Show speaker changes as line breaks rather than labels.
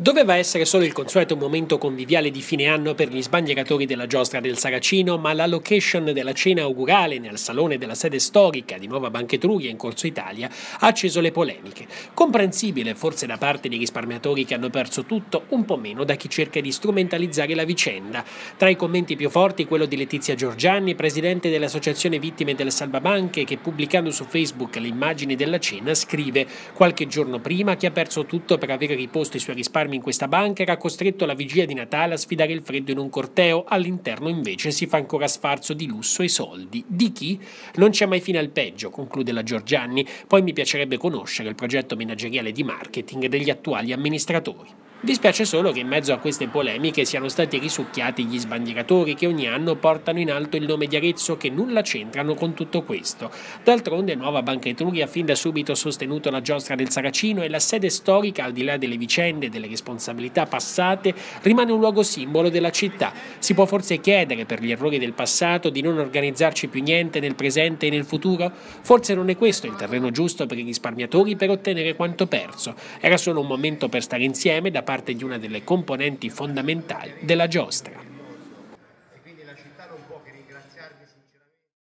Doveva essere solo il consueto momento conviviale di fine anno per gli sbandieratori della giostra del Saracino, ma la location della cena augurale nel salone della sede storica di Nuova Banca Etruria in Corso Italia ha acceso le polemiche. Comprensibile forse da parte dei risparmiatori che hanno perso tutto, un po' meno da chi cerca di strumentalizzare la vicenda. Tra i commenti più forti quello di Letizia Giorgianni, presidente dell'Associazione Vittime delle Salvabanche, che pubblicando su Facebook le immagini della cena scrive qualche giorno prima che ha perso tutto per aver riposto i suoi risparmi risparmi in questa banca era costretto alla vigilia di Natale a sfidare il freddo in un corteo, all'interno invece si fa ancora sfarzo di lusso e soldi. Di chi? Non c'è mai fine al peggio, conclude la Giorgianni, poi mi piacerebbe conoscere il progetto manageriale di marketing degli attuali amministratori. Dispiace solo che in mezzo a queste polemiche siano stati risucchiati gli sbandieratori che ogni anno portano in alto il nome di Arezzo che nulla c'entrano con tutto questo. D'altronde Nuova Banca Etruria ha fin da subito sostenuto la giostra del Saracino e la sede storica, al di là delle vicende e delle responsabilità passate, rimane un luogo simbolo della città. Si può forse chiedere per gli errori del passato di non organizzarci più niente nel presente e nel futuro? Forse non è questo il terreno giusto per i risparmiatori per ottenere quanto perso. Era solo un momento per stare insieme da parte di una delle componenti fondamentali della giostra.